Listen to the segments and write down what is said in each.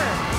Roger!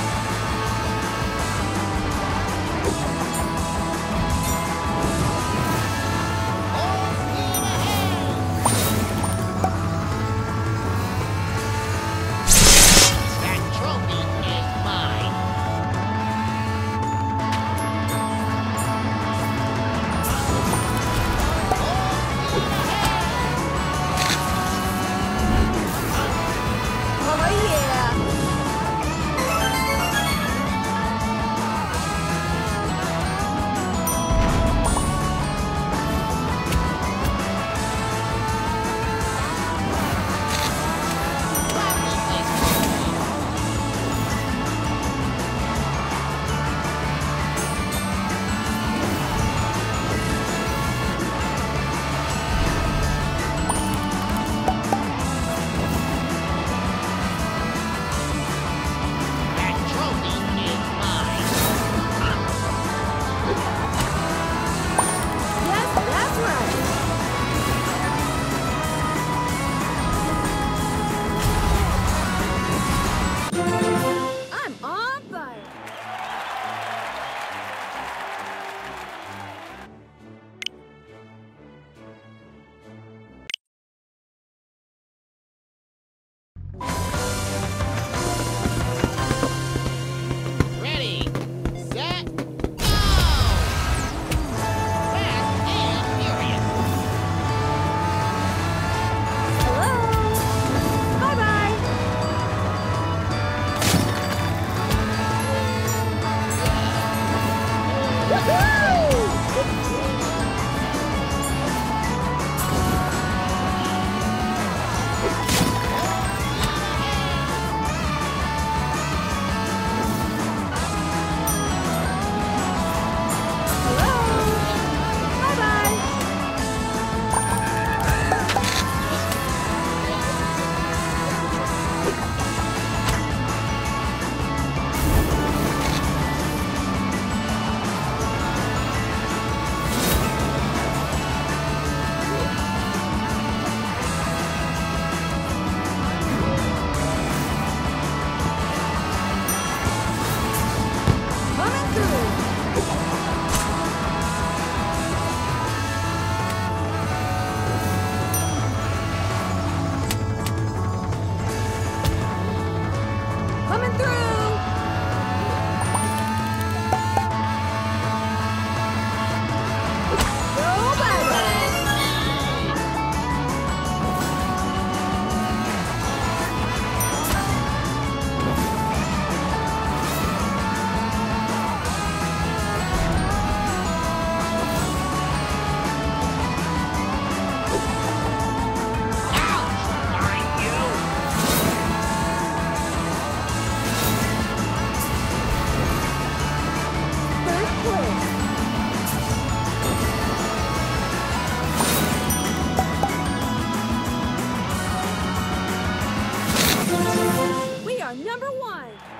Number one.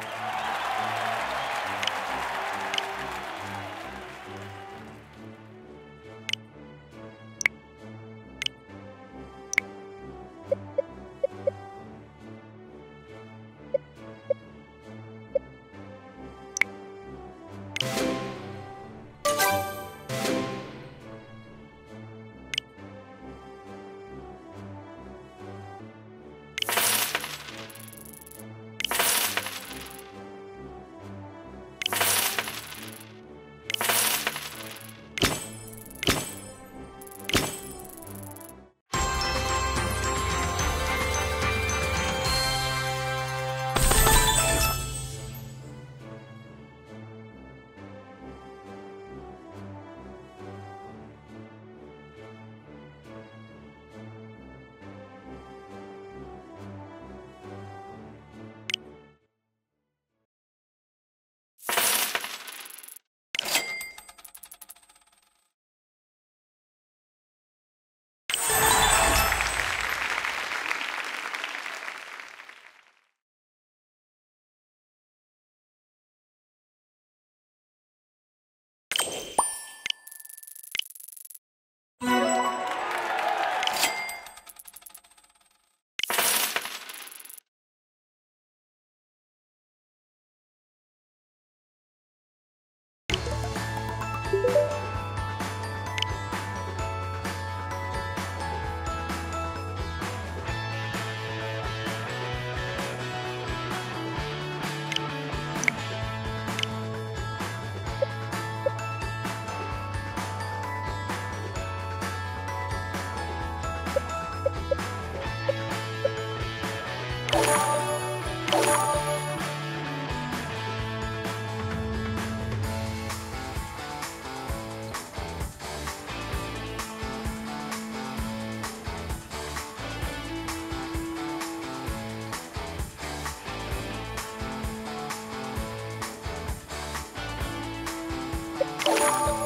감사합니다.